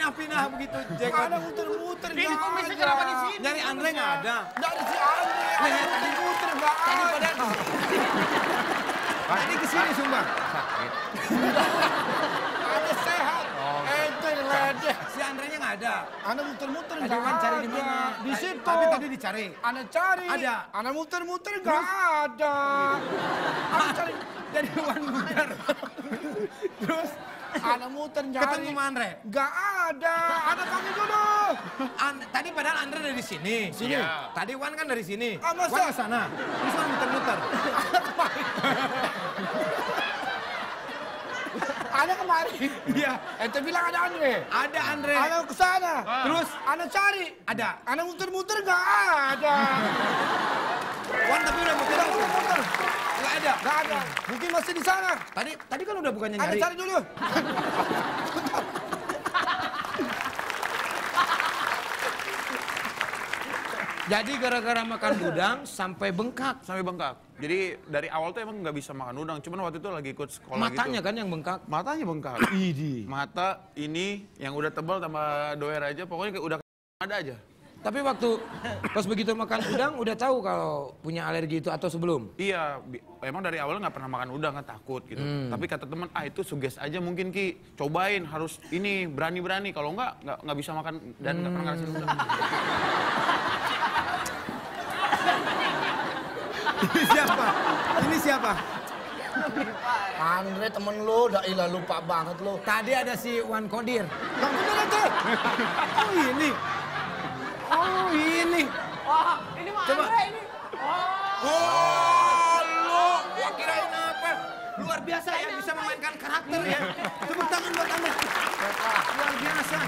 pindah begitu Jack. Ada muter-muter nggak ada. kenapa di sini? Nyari Andre nggak ada. Dari si Andre, ada muter-muter nggak ada. Tadi ke sini sumpah. Ada sehat. Ente ledeh. Si Andre-nya nggak ada. Anda muter-muter Tadi nggak Wan cari di ada. mana? Di situ. Tapi tadi dicari. Anda cari. Ada. Anda muter-muter nggak ada. Anda cari. Jadi Wan muter. Terus Anda muter nyari. Ketemu Andre. Nggak ada. Anda panggil dulu. An- tadi padahal Andre dari sini. Sini. Iya. Tadi Wan kan dari sini. Ah, masa? Wan ke sana. Terus Wan muter-muter. Anda kemarin. Iya. Ente bilang ada Andre. Ada Andre. Anda ke sana. Terus Anda cari. ada. Anda muter-muter nggak ada. Wan tapi udah muter. Udah muter-muter. Nggak ada. Ada. Mungkin masih di sana. Tadi tadi kan udah bukannya nyari. cari dulu. Jadi gara-gara makan udang sampai bengkak. Sampai bengkak. Jadi dari awal tuh emang nggak bisa makan udang. Cuman waktu itu lagi ikut sekolah Matanya gitu. kan yang bengkak. Matanya bengkak. Idi. Mata ini yang udah tebal tambah doer aja. Pokoknya kayak udah ada aja. Tapi waktu pas begitu makan udang udah tahu kalau punya alergi itu atau sebelum? Iya, emang dari awal nggak pernah makan udang kan takut gitu. Tapi kata teman, ah itu suges aja mungkin ki, cobain harus ini berani-berani. Kalau nggak nggak nggak bisa makan dan nggak pernah ngerasain udang. Ini siapa? Ini siapa? Andre temen lu, udah ilah lupa banget lu. Tadi ada si Wan Kodir. Bang bener itu. Oh ini. Oh ini. Wah, ini mah Coba. Andre ini. Oh lu, gua kirain apa? Luar biasa ya bisa memainkan karakter ya. Tepuk tangan buat Anda. Luar biasa.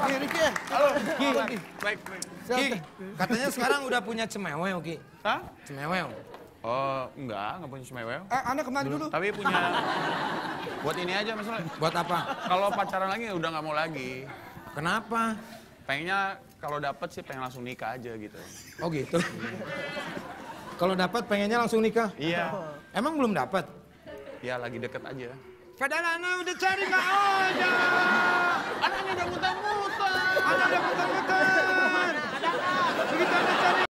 Ki, Riki. Halo. Ki, Baik, baik. Ki, katanya sekarang udah punya cemewel, Ki. Hah? Cemewel. Oh, enggak, enggak punya semewel. Eh, Anda ke mana dulu? Tapi punya buat ini aja misalnya. Buat apa? Kalau pacaran lagi udah nggak mau lagi. Kenapa? Pengennya kalau dapet sih pengen langsung nikah aja gitu. Oh gitu. Kalau dapat pengennya langsung nikah. Iya. Emang belum dapat? Ya lagi deket aja. Padahal Ana udah cari nggak ada. Anaknya udah muter-muter.